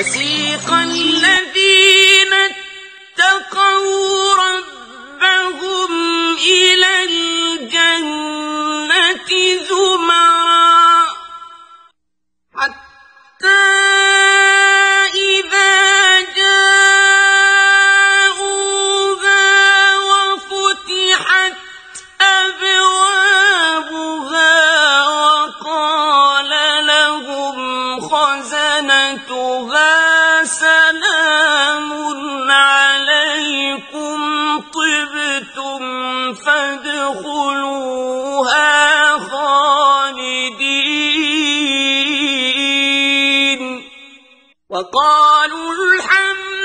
وسيق الذين خزنتها سلام عليكم طبتم فادخلوها خالدين وقالوا الحمد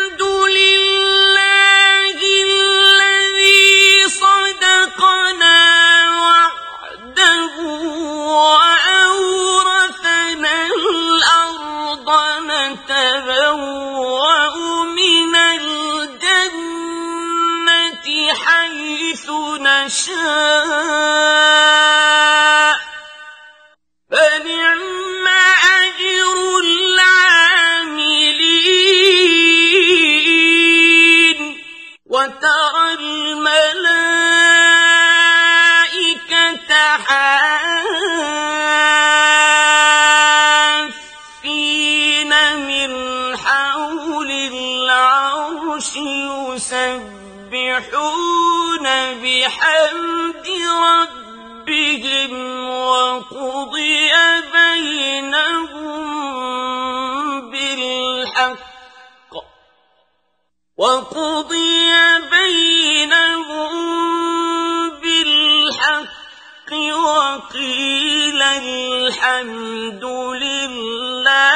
نشاء. فنعم أجر العاملين. وترى الملائكة حافين من حول العرش يسبحون بحمد ربهم وقضي بينهم بالحق. وقضي بينهم بالحق وقيل الحمد لله